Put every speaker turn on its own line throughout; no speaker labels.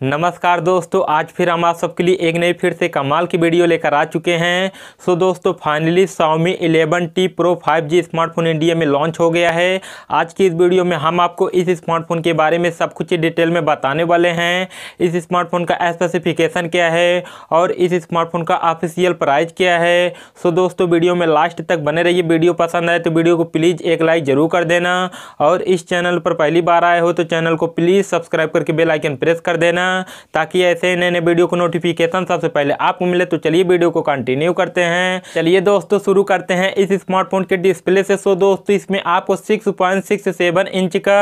नमस्कार दोस्तों, आज फिर हम आप सबके लिए एक नई फिर से कमाल की वीडियो लेकर आ चुके हैं। सो दोस्तों finally Xiaomi 11T Pro 5G smartphone India में लॉन्च हो गया है। आज की इस वीडियो में हम आपको इस स्मार्टफ़ोन के बारे में सब कुछ डिटेल में बताने वाले हैं। इस स्मार्टफ़ोन का स्पेसिफिकेशन क्या है और इस स्मार्टफ़ोन का ऑफिशियल प्राइस क्या है। सो दोस्तों, वीडियो में लास्ट तक बने रहिए। वीडियो पसंद आए तो वीडियो को प्लीज़ एक लाइक ज़रूर कर देना और इस चैनल पर पहली बार आए हो तो चैनल को प्लीज़ सब्सक्राइब करके बेलाइकन प्रेस कर देना। ताकि ऐसे नए नए वीडियो को नोटिफिकेशन सबसे पहले आपको मिले। तो चलिए वीडियो को कंटिन्यू करते हैं। चलिए दोस्तों, शुरू करते हैं इस स्मार्टफ़ोन के डिस्प्ले से। सो दोस्तों, इसमें आपको six point six seven inch का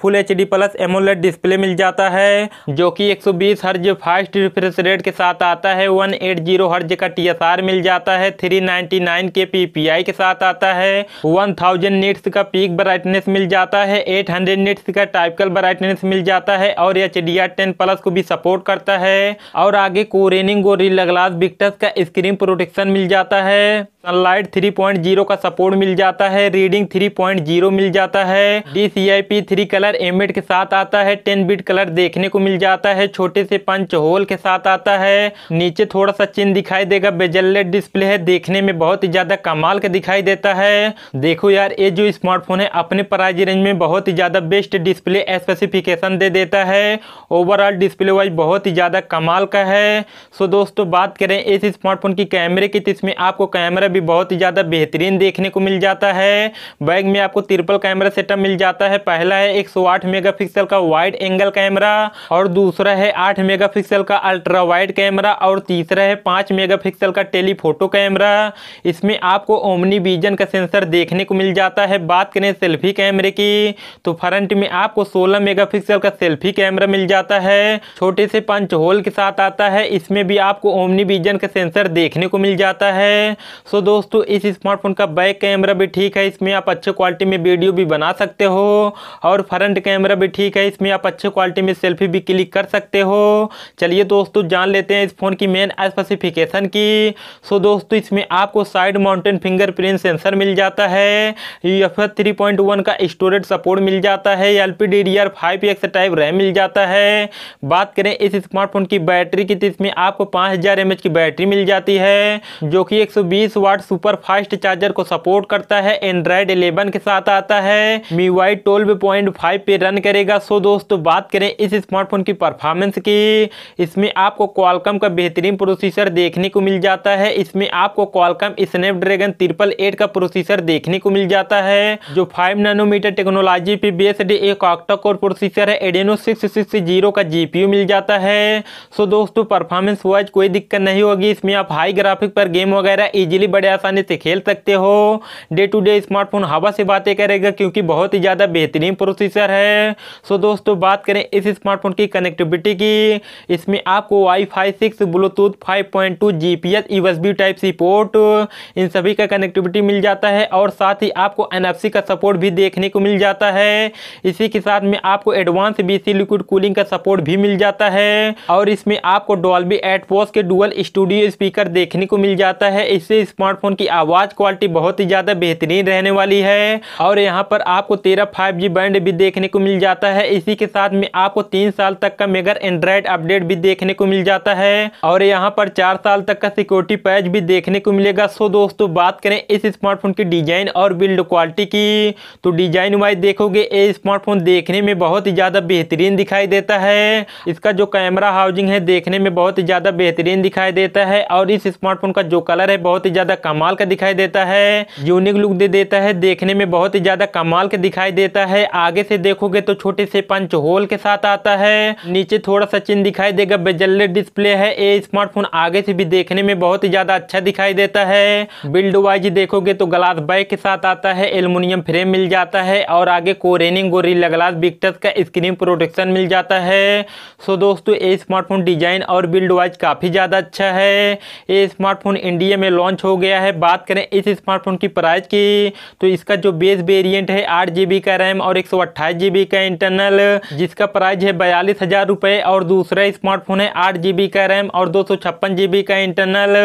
full H D plus AMOLED display मिल जाता है, जो कि एक सौ बीस हर्ज फास्ट रिफ्रेश रेट के साथ आता है। वन एट ज़ीरो हर्ज का टी एस आर मिल जाता है। थ्री नाइनटी नाइन के पी पी आई के साथ आता है। वन थाउज़ेंड नीट्स का पीक ब्राइटनेस मिल जाता है। एट हंड्रेड नीट्स का टाइपिकल ब्राइटनेस मिल जाता है। और H D R ten plus को भी सपोर्ट करता है और आगे कोरेनिंग गोरिल्ला ग्लास विक्टस का स्क्रीन प्रोटेक्शन मिल जाता है। सनलाइट 3.0 का सपोर्ट मिल जाता है रीडिंग 3.0 मिल जाता है D C I P three colour gamut के साथ आता है 10 बिट कलर देखने को मिल जाता है, छोटे से पंच होल के साथ आता है। नीचे थोड़ा सा चिन्ह दिखाई देगा बेजलेट डिस्प्ले है, देखने में बहुत ही ज़्यादा कमाल का दिखाई देता है। देखो यार, ये जो स्मार्टफ़ोन है, अपने प्राइज रेंज में बहुत ही ज़्यादा बेस्ट डिस्प्ले स्पेसिफिकेशन दे देता है। ओवरऑल डिस्प्ले वाइज बहुत ही ज़्यादा कमाल का है। सो दोस्तों, बात करें इस स्मार्टफ़ोन की कैमरे की तो इसमें आपको कैमरा भी बहुत ही ज़्यादा बेहतरीन देखने को मिल जाता है। बैग में आपको ट्रिपल कैमरा सेटअप मिल जाता है। पहला है 108 मेगापिक्सल का वाइड एंगल कैमरा और दूसरा है 8 मेगापिक्सल का अल्ट्रा वाइड कैमरा और तीसरा है 5 मेगापिक्सल का टेलीफोटो कैमरा। इसमें आपको ओमनी विजन का सेंसर देखने को मिल जाता है। बात करें सेल्फी कैमरे की तो फ्रंट में आपको सोलह मेगा का सेल्फी कैमरा मिल जाता है। छोटे से पंच होल के साथ आता है। इसमें भी आपको ओमनी विजन का सेंसर देखने को मिल जाता है। सो दोस्तों, इस स्मार्टफ़ोन का बैक कैमरा भी ठीक है। इसमें आप अच्छे क्वालिटी में वीडियो भी बना सकते हो और फ्रंट कैमरा भी ठीक है। इसमें आप अच्छे क्वालिटी में सेल्फी भी क्लिक कर सकते हो। चलिए, दोस्तों, जान लेते हैं इस फ़ोन की मेन स्पेसिफिकेशन की। सो दोस्तों, इसमें आपको साइड माउंटेन फिंगरप्रिंट सेंसर मिल जाता है। एफ़ थ्री पॉइंट वन का स्टोरेज सपोर्ट मिल जाता है। L P D D R five X type RAM मिल जाता है। बात करें, इस स्मार्टफ़ोन की बैटरी की तो इसमें आपको पाँच हज़ार की बैटरी मिल जाती है, जो कि एक सौ बीस वाट सुपर फास्ट चार्जर को सपोर्ट करता है एंड्रॉइड 11 के साथ आता है। MIUI twelve point five पे रन करेगा। सो दोस्तों, बात करें इस स्मार्टफ़ोन की परफॉर्मेंस की, इसमें आपको क्वालकम का बेहतरीन प्रोसेसर देखने को मिल जाता है। इसमें आपको क्वालकम स्नैपड्रैगन ट्रिपल एट का प्रोसेसर देखने को मिल जाता है, जो फाइव नानोमीटर टेक्नोलॉजी पे बेस्ड एक ऑक्टा कोर प्रोसेसर है एडेनो सिक्स सिक्स ज़ीरो का जीपीयू मिल जाता है। सो दोस्तों परफॉर्मेंस वाइज कोई दिक्कत नहीं होगी। इसमें आप हाई ग्राफिक पर गेम वगैरह इजीली बड़े आसानी से खेल सकते हो। डे टू डे स्मार्टफ़ोन हवा से बातें करेगा क्योंकि बहुत ही ज़्यादा बेहतरीन प्रोसेसर है। सो दोस्तों, बात करें इस स्मार्टफ़ोन की कनेक्टिविटी की। इसमें आपको Wi-Fi six Bluetooth five point two G P S USB type C port इन सभी का कनेक्टिविटी मिल जाता है। और साथ ही आपको एन एफ़ सी का सपोर्ट भी देखने को मिल जाता है। इसी के साथ में आपको advance V C liquid cooling का सपोर्ट भी मिल जाता है और इसमें आपको डॉल्बी एटपोस के डुअल स्टूडियो स्पीकर देखने को मिल जाता है। इससे स्मार्टफ़ोन की आवाज़ क्वालिटी बहुत ही ज़्यादा बेहतरीन रहने वाली है और यहाँ पर आपको तेरह फाइव बैंड भी देखने को मिल जाता है। इसी के साथ में आपको तीन साल तक का मेगर एंड्रॉइड अपडेट भी देखने को मिल जाता है और यहाँ पर चार साल तक का सिक्योरिटी पैच भी देखने को मिलेगा। सो दोस्तों, बात करें इस स्मार्टफ़ोन की डिज़ाइन और बिल्ड क्वालिटी की तो डिज़ाइन वाइज देखोगे, ये स्मार्टफ़ोन देखने में बहुत ही ज़्यादा बेहतरीन दिखाई देता है। इसका जो कैमरा हाउसिंग है देखने में बहुत ही ज़्यादा बेहतरीन दिखाई देता है और इस स्मार्टफ़ोन का जो कलर है बहुत ही ज़्यादा कमाल का दिखाई देता है। यूनिक लुक दे देता है, देखने में बहुत ही ज़्यादा कमाल का दिखाई देता है। आगे से देखोगे तो छोटे से पंच होल के साथ आता है। नीचे थोड़ा सा चिन्ह दिखाई देगा, बेजल्ले डिस्प्ले है। ये स्मार्टफ़ोन आगे से भी देखने में बहुत ही ज़्यादा अच्छा दिखाई देता है। बिल्ड वाइज देखोगे तो ग्लास बैग के साथ आता है, एल्यूमिनियम फ्रेम मिल जाता है और आगे कोरेनिंग गोरिल्ला ग्लास बिक्टस का स्क्रीन प्रोटेक्शन मिल जाता है। सो दोस्तों, ये स्मार्टफ़ोन डिज़ाइन और बिल्ड वाइज काफ़ी ज़्यादा अच्छा है। ये स्मार्टफ़ोन इंडिया में लॉन्च हो गया है। बात करें इस स्मार्टफ़ोन की प्राइस की तो इसका जो बेस वेरियंट है आठ का रैम और एक सौ का इंटरनल जिसका प्राइस है बयालीस हज़ार और दूसरा स्मार्टफ़ोन है आठ का रैम और दो का इंटरनल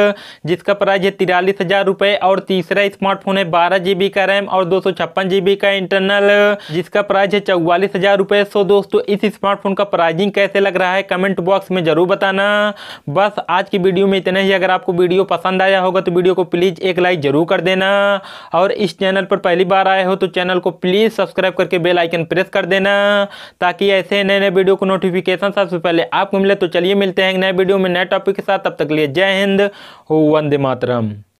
जिसका प्राइस है तिरालीस हज़ार और तीसरा स्मार्टफ़ोन है बारह का रैम और दो का इंटरनल जिसका प्राइस है चौवालीस हज़ार रुपये सो दोस्तों, इस स्मार्टफ़ोन का प्राइजिंग कैसे कैसे लग रहा है कमेंट बॉक्स में ज़रूर बताना। बस आज की वीडियो में इतना ही। अगर आपको वीडियो पसंद आया होगा तो वीडियो को प्लीज़ एक लाइक ज़रूर कर देना। और इस चैनल पर पहली बार आए हो तो चैनल को प्लीज़ सब्सक्राइब करके बेल आइकन प्रेस कर देना, ताकि ऐसे नए नए वीडियो को नोटिफिकेशन सबसे पहले आपको मिले। तो चलिए मिलते हैं नए वीडियो में नए टॉपिक के साथ। तब तक लिए जय हिंद, वंदे मातरम।